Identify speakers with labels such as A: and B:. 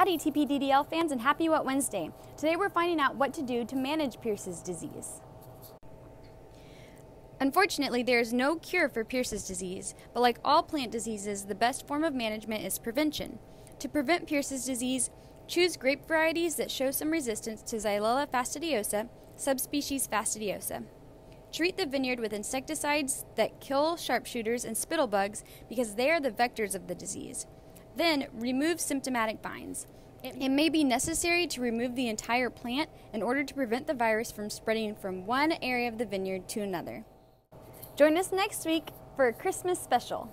A: Howdy TPDDL fans and happy What Wednesday. Today we're finding out what to do to manage Pierce's disease. Unfortunately, there is no cure for Pierce's disease, but like all plant diseases, the best form of management is prevention. To prevent Pierce's disease, choose grape varieties that show some resistance to Xylella fastidiosa, subspecies fastidiosa. Treat the vineyard with insecticides that kill sharpshooters and spittlebugs because they are the vectors of the disease. Then remove symptomatic vines. It may be necessary to remove the entire plant in order to prevent the virus from spreading from one area of the vineyard to another. Join us next week for a Christmas special.